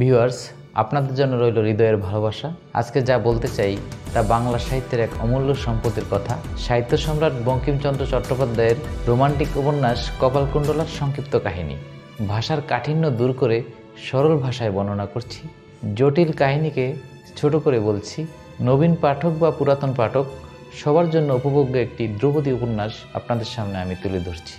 Viewers আপনাদের জন্য রইল হৃদয়ের ভালোবাসা। আজকে যা বলতে চাই, তা বাংলা সাহিত্যের এক অমূল্য সম্পদের কথা। সাহিত্য সম্রাট বঙ্কিমচন্দ্র চট্টোপাধ্যায়ের রোমান্টিক উপন্যাস কপালকুণ্ডলার সংক্ষিপ্ত কাহিনী। ভাষার কাঠিন্য দূর করে সরল ভাষায় বর্ণনা করছি। জটিল কাহিনীকে ছোট করে বলছি, নবীন পাঠক বা পুরাতন পাঠক, সবার জন্য উপভোগ্য একটি দ্রৌপদী উপন্যাস আপনাদের সামনে আমি তুলে ধরছি।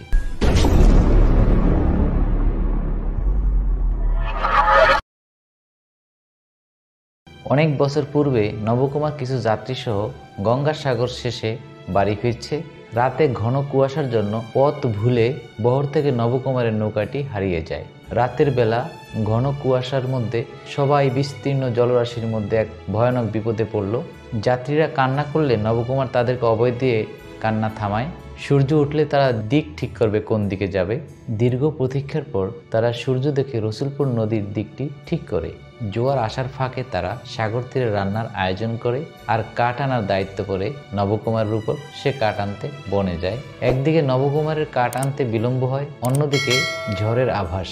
অনেক বছর পূর্বে নবকুমার কিছু যাত্রীসহ গঙ্গাসাগর শেষে বাড়ি ফিরছে। রাতে ঘন কুয়াশার জন্য পথ ভুলে বহর থেকে নবকুমারের নৌকাটি হারিয়ে যায়। রাতের বেলা ঘন কুয়াশার মধ্যে সবাই বিস্তীর্ণ জলরাশির মধ্যে এক ভয়ানক বিপদে পড়ল। যাত্রীরা কান্না করলে নবকুমার তাদেরকে অভয় দিয়ে কান্না থামায়। সূর্য উঠলে তারা দিক ঠিক করবে কোন দিকে যাবে। দীর্ঘ প্রতীক্ষার পর তারা সূর্য দেখে রসুলপুর নদীর দিকটি ঠিক করে। জোয়ার আসার ফাঁকে তারা সাগর তীরে রান্নার আয়োজন করে আর কাঠ আনার দায়িত্ব করে নবকুমারের উপর সে কাঠ আনতে বনে যায়। একদিকে নবকুমারের কাঠ আনতে বিলম্ব হয়, অন্যদিকে ঝড়ের আভাস।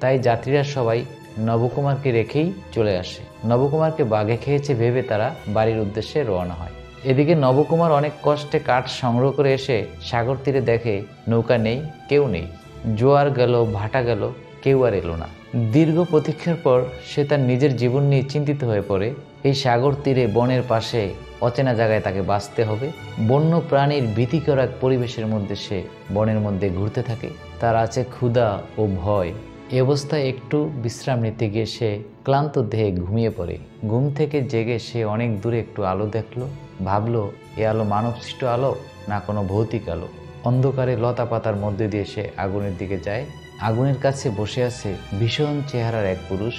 তাই যাত্রীরা সবাই নবকুমারকে রেখেই চলে আসে। নবকুমারকে বাঘে খেয়েছে ভেবে তারা বাড়ির উদ্দেশ্যে রওনা হয়। এদিকে নবকুমার অনেক কষ্টে কাঠ সংগ্রহ করে এসে সাগর তীরে দেখে, নৌকা নেই, কেউ নেই। জোয়ার গেল, ভাটা গেল কেউ আর এলো না। দীর্ঘ প্রতীক্ষার পর সে তার নিজের জীবন নিয়ে চিন্তিত হয়ে পড়ে। এই সাগর তীরে বনের পাশে অচেনা জায়গায় তাকে বাঁচতে হবে। বন্য প্রাণীর ভীতিকর এক পরিবেশের মধ্যে সে বনের মধ্যে ঘুরতে থাকে। তার আছে ক্ষুধা ও ভয়। এ অবস্থায় একটু বিশ্রাম নিতে গিয়ে সে ক্লান্ত দেহে ঘুমিয়ে পড়ে। ঘুম থেকে জেগে সে অনেক দূরে একটু আলো দেখল। ভাবলো, এ আলো মানবসৃষ্ট আলো না কোনো ভৌতিক আলো? অন্ধকারে লতা পাতার মধ্যে দিয়ে সে আগুনের দিকে যায়। আগুনের কাছে বসে আছে ভীষণ চেহারার এক পুরুষ।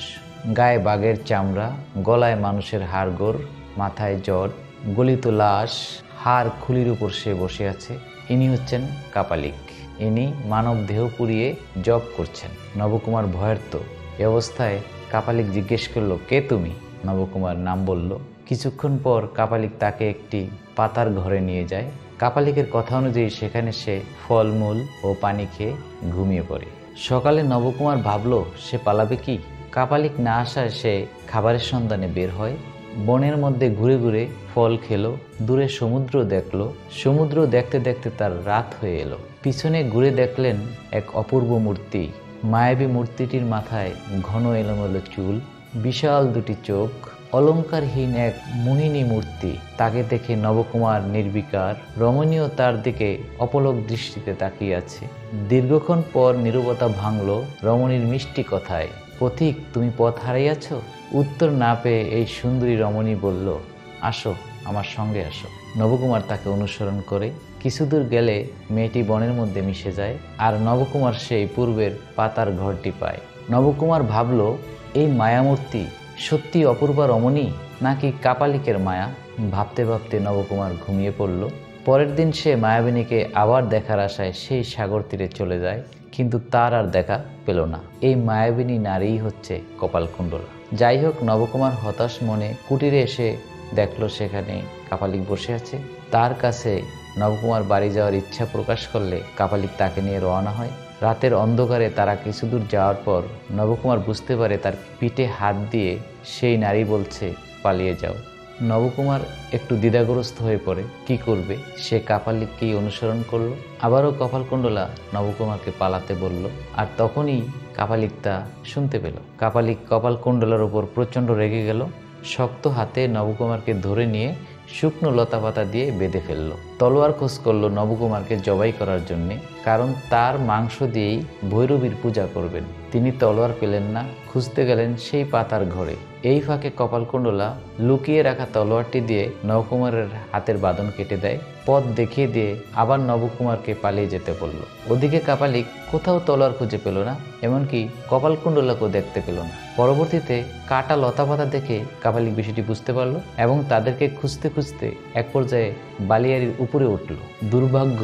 গায়ে বাঘের চামড়া, গলায় মানুষের হাড়গোড়, মাথায় জ্বর, গলিত লাশ, হাড় খুলির উপর সে বসে আছে। ইনি হচ্ছেন কাপালিক। ইনি মানব দেহ পুড়িয়ে জব করছেন। নবকুমার ভয়ের তো। এ অবস্থায় কাপালিক জিজ্ঞেস করল, কে তুমি? নবকুমার নাম বলল, কিছুক্ষণ পর কাপালিক তাকে একটি পাতার ঘরে নিয়ে যায়। কাপালিকের কথা অনুযায়ী সেখানে সে ফলমূল ও পানি খেয়ে ঘুমিয়ে পড়ে। সকালে নবকুমার ভাবলো, সে পালাবে কি? কাপালিক না আসায় সে খাবারের সন্ধানে বের হয়। বনের মধ্যে ঘুরে ঘুরে ফল খেলো, দূরে সমুদ্র দেখল। সমুদ্র দেখতে দেখতে তার রাত হয়ে এলো। পিছনে ঘুরে দেখলেন এক অপূর্ব মূর্তি। মায়াবী মূর্তিটির মাথায় ঘন এলোমেলো চুল, বিশাল দুটি চোখ অলঙ্কারহীন এক মোহিনী মূর্তি তাকে দেখে নবকুমার নির্বিকার রমণীয় তার দিকে অপলক দৃষ্টিতে তাকিয়ে আছে। দীর্ঘক্ষণ পর নিরবতা ভাঙল রমণীর মিষ্টি কথায়। পথিক, তুমি পথ হারাইয়াছ? উত্তর না পেয়ে এই সুন্দরী রমণী বলল, আসো, আমার সঙ্গে আসো। নবকুমার তাকে অনুসরণ করে। কিছুদূর গেলে মেয়েটি বনের মধ্যে মিশে যায়, আর নবকুমার সেই পূর্বের পাতার ঘরটি পায়। নবকুমার ভাবল, এই মায়ামূর্তি সত্যি অপূর্বা রমণী নাকি কাপালিকের মায়া? ভাবতে ভাবতে নবকুমার ঘুমিয়ে পড়ল। পরের দিন সে মায়াবিনীকে আবার দেখার আশায় সেই সাগর তীরে চলে যায়, কিন্তু তার আর দেখা পেল না। এই মায়াবিনী নারীই হচ্ছে কপালকুণ্ডলা। যাই হোক, নবকুমার হতাশ মনে কুটিরে এসে দেখল সেখানে কাপালিক বসে আছে। তার কাছে নবকুমার বাড়ি যাওয়ার ইচ্ছা প্রকাশ করলে কাপালিক তাকে নিয়ে রওনা হয়। রাতের অন্ধকারে তারা কিছুদূর যাওয়ার পর নবকুমার বুঝতে পারে তার পিঠে হাত দিয়ে সেই নারী বলছে, পালিয়ে যাও। নবকুমার একটু দ্বিধাগ্রস্ত হয়ে পড়ে। কি করবে? সে কাপালিককেই অনুসরণ করল? আবারও কপালকুণ্ডলা নবকুমারকে পালাতে বলল। আর তখনই কাপালিক তা শুনতে পেল। কাপালিক কপালকুণ্ডলার ওপর প্রচণ্ড রেগে গেল। শক্ত হাতে নবকুমারকে ধরে নিয়ে শুকনো লতা পাতা দিয়ে বেঁধে ফেলল। তলোয়ার খোঁজ করল নবকুমারকে জবাই করার জন্যে, কারণ তার মাংস দিয়েই ভৈরবীর পূজা করবেন। তিনি তলোয়ার পেলেন না, খুঁজতে গেলেন সেই পাতার ঘরে। এই ফাঁকে কপালকুণ্ডলা লুকিয়ে রাখা তলোয়ারটি দিয়ে নবকুমারের হাতের বাঁধন কেটে দেয়, পথ দেখিয়ে দিয়ে আবার নবকুমারকে পালিয়ে যেতে বলল। ওদিকে কাপালিক কোথাও তলোয়ার খুঁজে পেল না, এমনকি কপালকুণ্ডলাকেও দেখতে পেল না। পরবর্তীতে কাটা লতা পাতা দেখে কাপালিক বিষয়টি বুঝতে পারল এবং তাদেরকে খুঁজতে খুঁজতে এক পর্যায়ে বালিয়ারির উপরে উঠল। দুর্ভাগ্য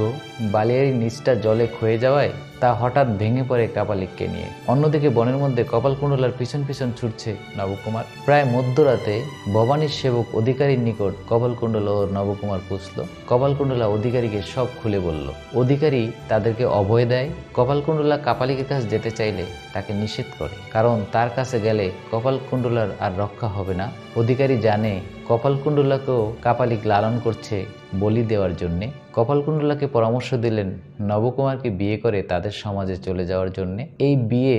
বালিয়ারির নিচটা জলে ক্ষয়ে যাওয়ায় তা হঠাৎ ভেঙে পড়ে কাপালিককে নিয়ে। অন্যদিকে বনের মধ্যে কপালকুণ্ডলার পিছন পিছন ছুটছে নবকুমার। প্রায় মধ্যরাতে ভবানীর সেবক অধিকারীর নিকট কপালকুণ্ডল ও নবকুমার পুষল কপালকুণ্ডলা অধিকারীকে সব খুলে বলল, অধিকারী তাদেরকে অভয় দেয়। কপালকুণ্ডলা কাপালিকের কাছে যেতে চাইলে তাকে নিষেধ করে। কারণ তার কাছে গেলে কপালকুণ্ডলার আর রক্ষা হবে না। অধিকারী জানে কপালকুণ্ডলাকেও কাপালিক লালন করছে বলি দেওয়ার জন্যে। কপালকুণ্ডলাকে পরামর্শ দিলেন নবকুমারকে বিয়ে করে তাদের সমাজে চলে যাওয়ার জন্যে। এই বিয়ে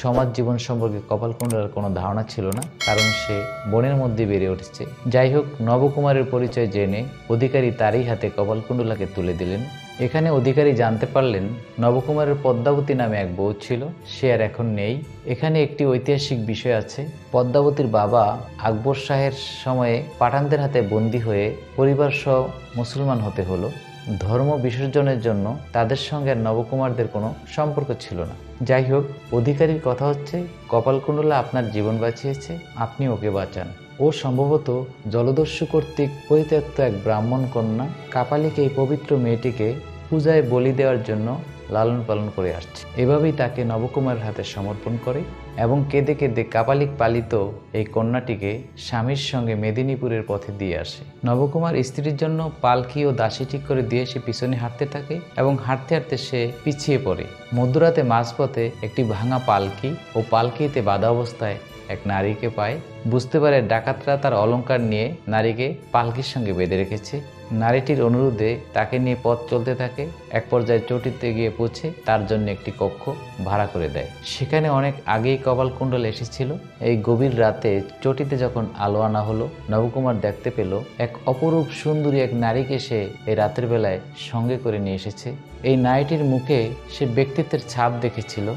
সমাজ জীবন সম্পর্কে কপালকুণ্ডলার কোনো ধারণা ছিল না, কারণ সে বনের মধ্যে বেড়ে উঠেছে। যাই হোক, নবকুমারের পরিচয় জেনে অধিকারী তারই হাতে কপালকুণ্ডলাকে তুলে দিলেন। এখানে অধিকারী জানতে পারলেন নবকুমারের পদ্মাবতী নামে এক বউ ছিল, সে আর এখন নেই। এখানে একটি ঐতিহাসিক বিষয় আছে, পদ্মাবতীর বাবা আকবর শাহের সময়ে পাঠানদের হাতে বন্দী হয়ে পরিবার সহ মুসলমান হতে হলো। ধর্ম বিসর্জনের জন্য তাদের সঙ্গে নবকুমারদের কোনো সম্পর্ক ছিল না। যাই হোক অধিকারীর কথা হচ্ছে, কপালকুণ্ডলা আপনার জীবন বাঁচিয়েছে, আপনি ওকে বাঁচান। ও সম্ভবত জলদস্যু কর্তৃক পরিত্যক্ত এক ব্রাহ্মণ কন্যা কাপালিকে এই পবিত্র মেয়েটিকে পূজায় বলি দেওয়ার জন্য লালন পালন করে আসছে। এভাবেই তাকে নবকুমারের হাতে সমর্পণ করে এবং কেঁদে কেঁদে কাপালিক পালিত এই কন্যাটিকে স্বামীর সঙ্গে মেদিনীপুরের পথে দিয়ে আসে। নবকুমার স্ত্রীর জন্য পালকি ও দাসী ঠিক করে দিয়ে সে পিছনে হাঁটতে থাকে এবং হাঁটতে হাঁটতে সে পিছিয়ে পড়ে। মধ্যরাতে মাঝপথে একটি ভাঙা পালকি ও পালকিতে বাধা অবস্থায় এক নারীকে পায়। বুঝতে পারে ডাকাতরা তার অলঙ্কার নিয়ে নারীকে পালকির সঙ্গে বেঁধে রেখেছে। নারীটির অনুরোধে তাকে নিয়ে পথ চলতে থাকে, এক পর্যায়ে চটিতে গিয়ে পৌঁছে তার জন্য একটি কক্ষ ভাড়া করে দেয়। সেখানে অনেক আগেই কপালকুণ্ডল এসেছিল। এই গভীর রাতে চটিতে যখন আলো আনা হলো, নবকুমার দেখতে পেল, এক অপরূপ সুন্দরী এক নারীকে সে এই রাতের বেলায় সঙ্গে করে নিয়ে এসেছে। এই নারীটির মুখে সে ব্যক্তিত্বের ছাপ দেখেছিল,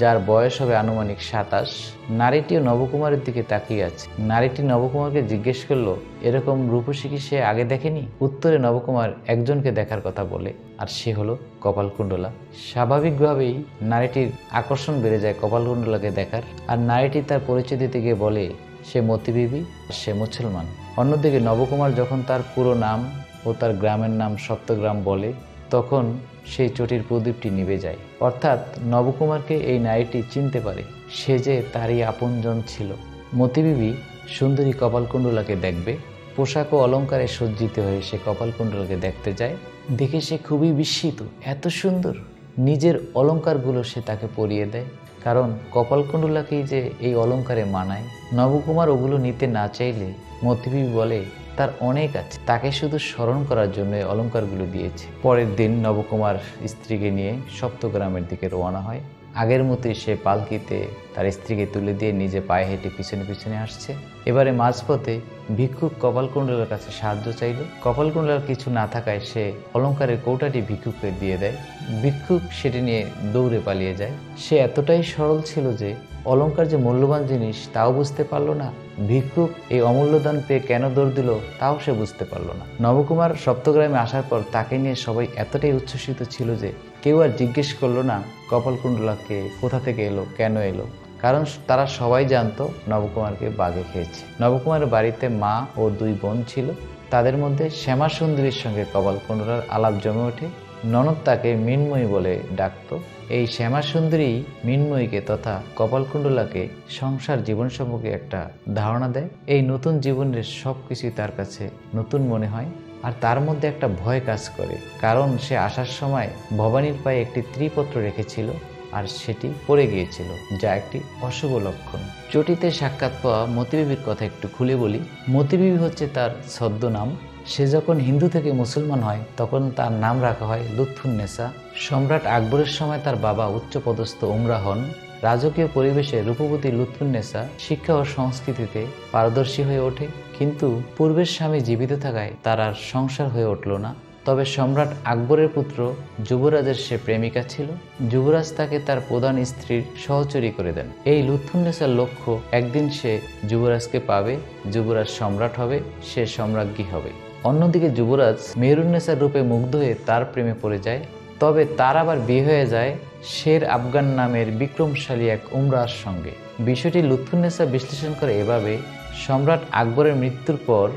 যার বয়স হবে আনুমানিক সাতাশ। নারীটিও নবকুমারের দিকে তাকিয়ে আছে। নারীটি নবকুমারকে জিজ্ঞেস করল, এরকম রূপসী কি সে আগে দেখেনি? উত্তরে নবকুমার একজনকে দেখার কথা বলে, আর সে হলো কপালকুণ্ডলা। স্বাভাবিকভাবেই নারীটির আকর্ষণ বেড়ে যায় কপালকুণ্ডলাকে দেখার, আর নারীটি তার পরিচয় দিতে গিয়ে বলে, সে মতিবিবি সে মুসলমান। অন্যদিকে নবকুমার যখন তার পুরো নাম ও তার গ্রামের নাম সপ্তগ্রাম বলে তখন সেই চটির প্রদীপটি নিভে যায়। অর্থাৎ নবকুমারকে এই নারীটি চিনতে পারে। সে যে তারই আপনজন ছিল। মতিবিবি সুন্দরী কপালকুণ্ডলাকে দেখবে। পোশাক ও অলঙ্কারে সজ্জিত হয়ে সে কপালকুণ্ডলাকে দেখতে যায়। দেখে সে খুবই বিস্মিত। এত সুন্দর! নিজের অলঙ্কারগুলো সে তাকে পরিয়ে দেয়। কারণ কপালকুণ্ডলাকেই যে এই অলঙ্কারে মানায়। নবকুমার ওগুলো নিতে না চাইলে মতিবিবি বলে তার অনেক আছে। তাকে শুধু স্মরণ করার জন্য অলঙ্কারগুলো দিয়েছে। পরের দিন নবকুমার স্ত্রীকে নিয়ে সপ্তগ্রামের দিকে রওনা হয়। আগের মতোই সে পালকিতে তার স্ত্রীকে তুলে দিয়ে নিজে পায়ে হেঁটে পিছনে পিছনে আসছে। এবারে মাঝপথে ভিক্ষুক কপালকুণ্ডলার কাছে সাহায্য চাইল। কপালকুণ্ডলার কিছু না থাকায় সে অলঙ্কারের কৌটাটি ভিক্ষুককে দিয়ে দেয়। ভিক্ষুক সেটি নিয়ে দৌড়ে পালিয়ে যায়। সে এতটাই সরল ছিল যে অলঙ্কার যে মূল্যবান জিনিস তাও বুঝতে পারল না। ভিক্ষুক এই অমূল্যদান পেয়ে কেন দৌড় দিল তাও সে বুঝতে পারল না। নবকুমার সপ্তগ্রামে আসার পর তাকে নিয়ে সবাই এতটাই উচ্ছ্বসিত ছিল যে কেউ আর জিজ্ঞেস করল না, কপালকুণ্ডলাকে কোথা থেকে এলো, কেন এলো? কারণ তারা সবাই জানতো নবকুমারকে বাঘে খেয়েছে। নবকুমারের বাড়িতে মা ও দুই বোন ছিল। তাদের মধ্যে শ্যামা সুন্দরীর সঙ্গে কপালকুণ্ডলার আলাপ জমে ওঠে। ননদ তাকে মিনময়ী বলে ডাকত। এই শ্যামা সুন্দরী মিনময়ীকে তথা কপালকুণ্ডলাকে সংসার জীবন সম্পর্কে একটা ধারণা দেয়। এই নতুন জীবনের সব কিছুই তার কাছে নতুন মনে হয় আর তার মধ্যে একটা ভয় কাজ করে। কারণ সে আসার সময় ভবানীর পায়ে একটি ত্রিপত্র রেখেছিল। আর সেটি পড়ে গিয়েছিল, যা একটি অশুভ লক্ষণ। চটিতে সাক্ষাৎ পাওয়া মতিবিবির কথা একটু খুলে বলি। মতিবিবি হচ্ছে তার ছদ্মনাম। সে যখন হিন্দু থেকে মুসলমান হয়, তখন তার নাম রাখা হয় লুৎফুন্নেসা সম্রাট আকবরের সময় তার বাবা উচ্চপদস্থ উমরা হন। রাজকীয় পরিবেশে রূপবতী লুৎফুন্নেসা শিক্ষা ও সংস্কৃতিতে পারদর্শী হয়ে ওঠে। কিন্তু পূর্বের স্বামী জীবিত থাকায় তার আর সংসার হয়ে উঠল না। তবে সম্রাট আকবরের পুত্র যুবরাজের সে প্রেমিকা ছিল। যুবরাজ তাকে তার প্রধান স্ত্রীর সহচরী করে দেন। এই লুৎফুন্নেসার লক্ষ্য, একদিন সে যুবরাজকে পাবে, যুবরাজ সম্রাট হবে, সে সম্রাজ্ঞী হবে। অন্যদিকে যুবরাজ মেহরুন্নেসার রূপে মুগ্ধ হয়ে তার প্রেমে পড়ে যায়। তবে তার আবার বিয়ে হয়ে যায় শের আফগান নামের বিক্রমশালী এক উমরার সঙ্গে। বিষয়টি লুৎফুন্নেসা বিশ্লেষণ করে এভাবে, সম্রাট আকবরের মৃত্যুর পর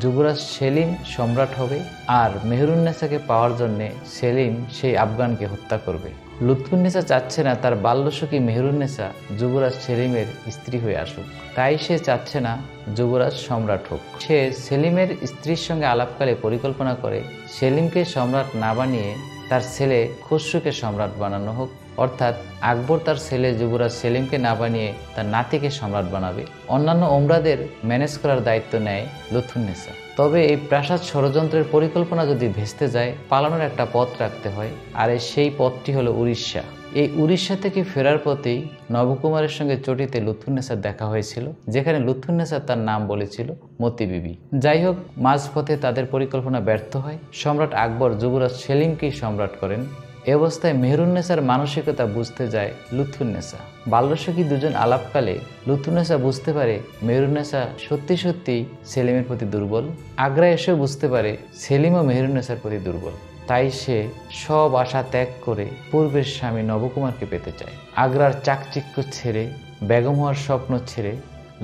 যুবরাজ সেলিম সম্রাট হবে আর মেহরুন্নেসাকে পাওয়ার জন্যে সেলিম সেই আফগানকে হত্যা করবে। লুৎফুন্নেসা চাচ্ছে না তার বাল্যসখী মেহরুন্নেসা যুবরাজ সেলিমের স্ত্রী হয়ে আসুক। তাই সে চাচ্ছে না যুবরাজ সম্রাট হোক। সে সেলিমের স্ত্রীর সঙ্গে আলাপকালে পরিকল্পনা করে সেলিমকে সম্রাট না বানিয়ে তার ছেলে খসরুকে সম্রাট বানানো হোক। অর্থাৎ আকবর তার ছেলে যুবরাজ সেলিমকে না বানিয়ে তার নাতিকে সম্রাট বানাবে। অন্যান্য ওমরাদের ম্যানেজ করার দায়িত্ব নেয় লুৎফুন্নেসা তবে এই প্রাসাদ ষড়যন্ত্রের পরিকল্পনা যদি ভেস্তে যায়, পালানোর একটা পথ রাখতে হয়, আর সেই পথটি হলো উড়িষ্যা। এই উড়িষ্যা থেকে ফেরার পথেই নবকুমারের সঙ্গে চটিতে লুৎফুন্নেসার দেখা হয়েছিল, যেখানে লুৎফুন্নেসার তার নাম বলেছিল মতি বিবি যাই হোক, মাঝপথে তাদের পরিকল্পনা ব্যর্থ হয়। সম্রাট আকবর যুবরাজ সেলিমকেই সম্রাট করেন। এ অবস্থায় মেহরুন্নেসার মানসিকতা বুঝতে যায় লুৎফুন্নেসা। বাল্যসখী দুজন আলাপকালে লুৎফুন্নেসা বুঝতে পারে মেহরুন্নেসা সত্যি সত্যি সেলিমের প্রতি দুর্বল? আগ্রা এসেও বুঝতে পারে সেলিমও মেহরুন্নেসার প্রতি দুর্বল। তাই সে সব আশা ত্যাগ করে পূর্বের স্বামী নবকুমারকে পেতে চায়। আগ্রার চাকচিক্য ছেড়ে, বেগম হওয়ার স্বপ্ন ছেড়ে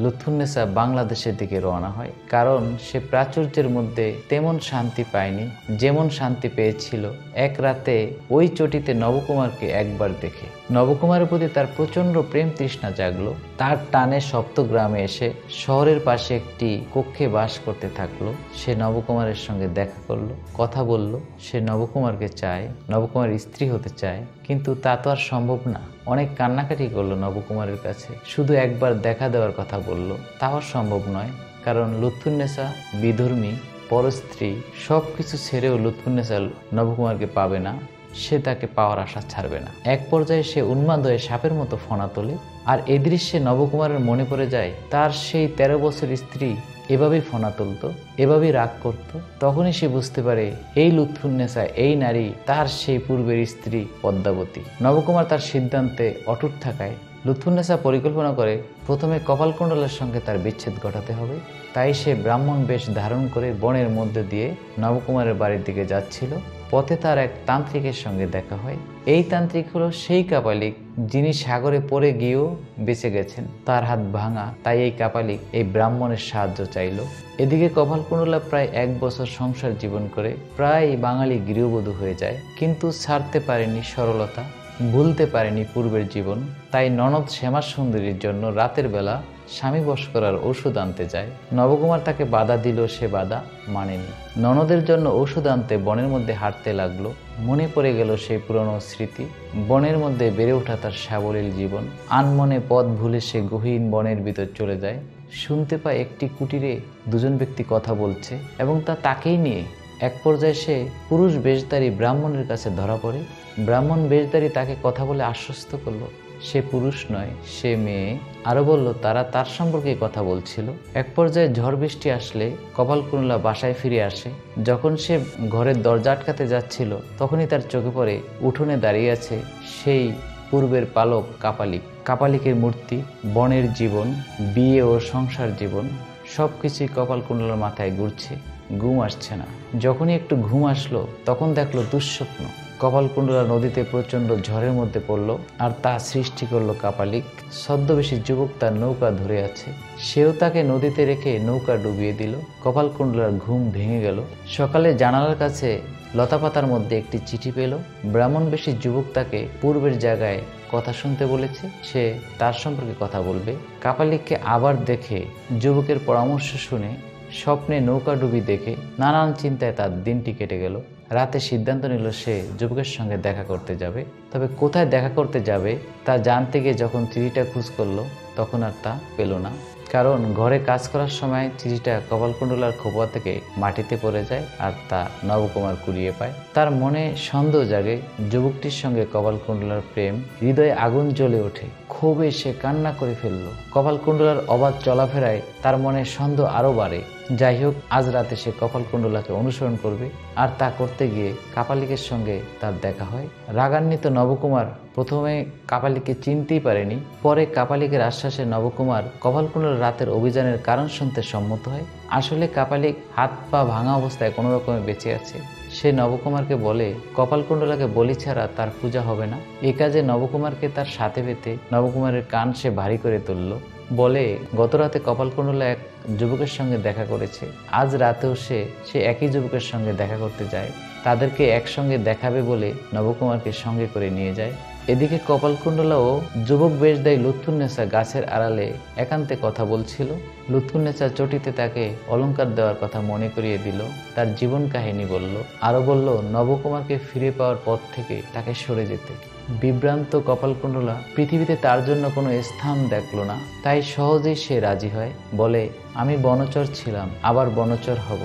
লুৎফুন্নেসা বাংলাদেশের দিকে রওনা হয়, কারণ সে প্রাচুর্যের মধ্যে তেমন শান্তি পায়নি, যেমন শান্তি পেয়েছিল এক রাতে ওই চটিতে নবকুমারকে একবার দেখে। নবকুমারের প্রতি তার প্রচণ্ড প্রেম তৃষ্ণা জাগলো তার টানে সপ্তগ্রামে এসে শহরের পাশে একটি কক্ষে বাস করতে থাকল। সে নবকুমারের সঙ্গে দেখা করল, কথা বলল। সে নবকুমারকে চায়, নবকুমার স্ত্রী হতে চায়, কিন্তু তা তো আর সম্ভব না। অনেক কান্নাকাটি করল নবকুমারের কাছে। শুধু একবার দেখা দেওয়ার কথা বলল, তাও সম্ভব নয়। কারণ লুৎফুন্নেসা বিধর্মী, পরস্ত্রী সব কিছু ছেড়েও লুৎফুন্নেসা নবকুমারকে পাবে না। সে তাকে পাওয়ার আশা ছাড়বে না। এক পর্যায়ে সে উন্মাদ হয়ে সাপের মতো ফনা তোলে, আর এ দৃশ্যে নবকুমারের মনে পড়ে যায়, তার সেই তেরো বছর স্ত্রী এভাবেই ফনা তুলত, এভাবেই রাগ করত। তখনই সে বুঝতে পারে, এই লুৎফুন্নেসা এই নারী তার সেই পূর্বের স্ত্রী পদ্মাবতী। নবকুমার তার সিদ্ধান্তে অটুট থাকায় লুৎফুন্নেসা পরিকল্পনা করে, প্রথমে কপালকুণ্ডলের সঙ্গে তার বিচ্ছেদ ঘটাতে হবে। তাই সে ব্রাহ্মণ বেশ ধারণ করে বনের মধ্যে দিয়ে নবকুমারের বাড়ির দিকে যাচ্ছিল। পথে তার এক তান্ত্রিকের সঙ্গে দেখা হয়। এই তান্ত্রিক হলো সেই কাপালিক যিনি সাগরে পড়ে গিয়েও বেঁচে গেছেন। তার হাত ভাঙা, তাই এই কাপালিক এই ব্রাহ্মণের সাহায্য চাইল। এদিকে কপালকুণ্ডলা প্রায় এক বছর সংসার জীবন করে প্রায় বাঙালি গৃহবধূ হয়ে যায়, কিন্তু ছাড়তে পারেনি সরলতা। ভুলতে পারেনি পূর্বের জীবন, তাই ননদ শ্যামা সুন্দরীর জন্য রাতের বেলা স্বামী বশ করার ওষুধ আনতে যায়। নবকুমার তাকে বাধা দিল, সে বাধা মানেনি। ননদের জন্য ওষুধ আনতে বনের মধ্যে হাঁটতে লাগল। মনে পড়ে গেল সেই পুরনো স্মৃতি। বনের মধ্যে বেড়ে ওঠা তার সাবলীল জীবন। আনমনে পথ ভুলে সে গহীন বনের ভিতর চলে যায়। শুনতে পায় একটি কুটিরে দুজন ব্যক্তি কথা বলছে এবং তা তাকেই নিয়ে এক পর্যায়ে সে পুরুষ বেশধারী ব্রাহ্মণের কাছে ধরা পড়ে। ব্রাহ্মণ বেশধারী তাকে কথা বলে আশ্বস্ত করল, সে পুরুষ নয়, সে মেয়ে। আরও বলল, তারা তার সম্পর্কে কথা বলছিল। এক পর্যায়ে ঝড় বৃষ্টি আসলে কপালকুণ্ডলা বাসায় ফিরে আসে। যখন সে ঘরের দরজা আটকাতে যাচ্ছিল, তখনই তার চোখে পড়ে উঠোনে দাঁড়িয়ে আছে সেই পূর্বের পালক কাপালিক। কাপালিকের মূর্তি, বনের জীবন, বিয়ে ও সংসার জীবন সব কিছুই কপালকুণ্ডলার মাথায় ঘুরছে। ঘুম আসছে না। যখনই একটু ঘুম আসলো, তখন দেখল দুঃস্বপ্ন। কপালকুণ্ডলা নদীতে প্রচণ্ড ঝড়ের মধ্যে পড়ল আর তা সৃষ্টি করল কাপালিক। ছদ্মবেশী যুবক তার নৌকা ধরে আছে। সেও তাকে নদীতে রেখে নৌকা ডুবিয়ে দিল। কপালকুণ্ডলার ঘুম ভেঙে গেল। সকালে জানালার কাছে লতাপাতার মধ্যে একটি চিঠি পেল। ব্রাহ্মণবেশী যুবক তাকে পূর্বের জায়গায় কথা শুনতে বলেছে। সে তার সম্পর্কে কথা বলবে। কাপালিককে আবার দেখে যুবকের পরামর্শ শুনে স্বপ্নে নৌকা ডুবি দেখে নানান চিন্তায় তার দিনটি কেটে গেল। রাতে সিদ্ধান্ত নিল সে যুবকের সঙ্গে দেখা করতে যাবে। তবে কোথায় দেখা করতে যাবে তা জানতে গিয়ে যখন চিঠিটা খোঁজ করল, তখন আর তা পেল না। কারণ ঘরে কাজ করার সময় চিঠিটা কপালকুণ্ডলার খোপা থেকে মাটিতে পড়ে যায় আর তা নবকুমার কুড়িয়ে পায়। তার মনে সন্দেহ জাগে যুবকটির সঙ্গে কপালকুণ্ডলার প্রেম, হৃদয়ে আগুন জ্বলে ওঠে, ক্ষোভে সে কান্না করে ফেলল। কপালকুণ্ডলার অবাধ চলাফেরায় তার মনে সন্দেহ আরও বাড়ে। যাই হোক আজ রাতে সে কপালকুণ্ডলাকে অনুসরণ করবে আর তা করতে গিয়ে কাপালিকের সঙ্গে তার দেখা হয়। রাগান্বিত নবকুমার প্রথমে কাপালিকে চিনতেই পারেনি, পরে কাপালিকের আশ্বাসে নবকুমার কপালকুণ্ডল রাতের অভিযানের কারণ শুনতে সম্মত হয়। আসলে কাপালিক হাত পা ভাঙা অবস্থায় কোনো রকমে বেঁচে আছে। সে নবকুমারকে বলে, কপালকুণ্ডলাকে বলি ছাড়া তার পূজা হবে না। এ কাজে নবকুমারকে তার সাথে পেতে নবকুমারের কান সে ভারী করে তুলল। বলে গত রাতে কপালকুণ্ডলা এক যুবকের সঙ্গে দেখা করেছে। আজ রাতেও সে সে একই যুবকের সঙ্গে দেখা করতে যায়। তাদেরকে একসঙ্গে দেখাবে বলে নবকুমারকে সঙ্গে করে নিয়ে যায়। এদিকে কপালকুণ্ডলা ও যুবক বেশদায়ী লুৎফুন্নেসা গাছের আড়ালে একান্তে কথা বলছিল। লুৎফুন্নেসা চটিতে তাকে অলঙ্কার দেওয়ার কথা মনে করিয়ে দিল। তার জীবন কাহিনী বলল। আরও বলল, নবকুমারকে ফিরে পাওয়ার পথ থেকে তাকে সরে যেতে। বিভ্রান্ত কপালকুণ্ডলা পৃথিবীতে তার জন্য কোনো স্থান দেখল না। তাই সহজেই সে রাজি হয়। বলে, আমি বনচর ছিলাম, আবার বনচর হব।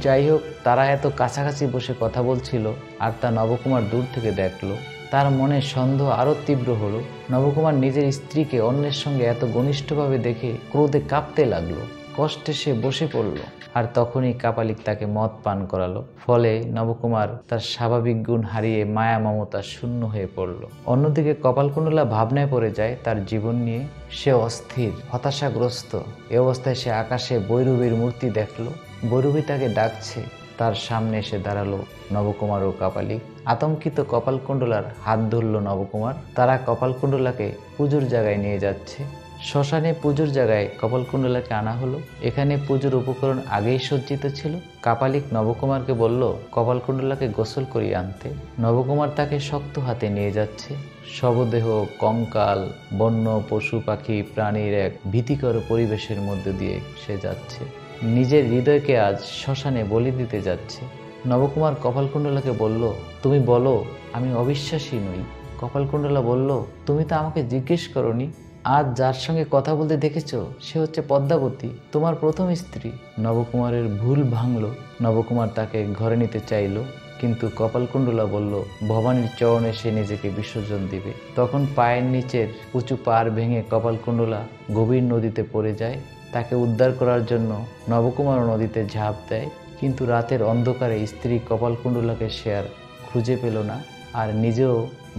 যাই হোক, তারা এত কাছাকাছি বসে কথা বলছিল আর তা নবকুমার দূর থেকে দেখল। তার মনে সন্দেহ আরও তীব্র হলো। নবকুমার নিজের স্ত্রীকে অন্যের সঙ্গে এত ঘনিষ্ঠভাবে দেখে ক্রোধে কাঁপতে লাগল। কষ্টে সে বসে পড়ল আর তখনই কাপালিক তাকে মদ পান করালো। ফলে নবকুমার তার স্বাভাবিক গুণ হারিয়ে মায়া মমতা শূন্য হয়ে পড়ল। অন্যদিকে কপালকুণ্ডলা ভাবনায় পড়ে যায় তার জীবন নিয়ে। সে অস্থির, হতাশাগ্রস্ত। এ অবস্থায় সে আকাশে বৈরবীর মূর্তি দেখল। বৈরবী তাকে ডাকছে। তার সামনে এসে দাঁড়াল নবকুমার ও কাপালিক। আতঙ্কিত কপালকুণ্ডলার হাত ধরল নবকুমার। তারা কপালকুণ্ডলাকে পুজোর জায়গায় নিয়ে যাচ্ছে। শ্মশানে পুজোর জায়গায় কপালকুণ্ডলাকে আনা হলো। এখানে পুজোর উপকরণ আগেই সজ্জিত ছিল। কাপালিক নবকুমারকে বলল, কপালকুণ্ডলাকে গোসল করিয়ে আনতে। নবকুমার তাকে শক্ত হাতে নিয়ে যাচ্ছে। শবদেহ, কঙ্কাল, বন্য, পশু, পাখি, প্রাণীর এক ভীতিকর পরিবেশের মধ্যে দিয়ে সে যাচ্ছে। নিজের হৃদয়কে আজ শ্মশানে বলি দিতে যাচ্ছে। নবকুমার কপালকুণ্ডলাকে বলল, তুমি বলো, আমি অবিশ্বাসী নই। কপালকুণ্ডলা বলল, তুমি তো আমাকে জিজ্ঞেস করনি। আজ যার সঙ্গে কথা বলতে দেখেছ, সে হচ্ছে পদ্মাবতী, তোমার প্রথম স্ত্রী। নবকুমারের ভুল ভাঙল। নবকুমার তাকে ঘরে নিতে চাইল, কিন্তু কপালকুণ্ডলা বলল, ভবানীর চরণে সে নিজেকে বিসর্জন দিবে। তখন পায়ের নিচের উঁচু পাড় ভেঙে কপালকুণ্ডলা গভীর নদীতে পড়ে যায়। তাকে উদ্ধার করার জন্য নবকুমার নদীতে ঝাঁপ দেয়, কিন্তু রাতের অন্ধকারে স্ত্রী কপালকুণ্ডলাকে সে আর খুঁজে পেল না, আর নিজেও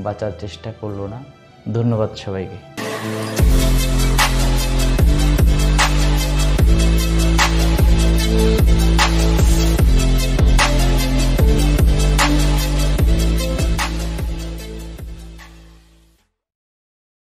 বাঁচার চেষ্টা করল না। ধন্যবাদ সবাইকে। Thank you.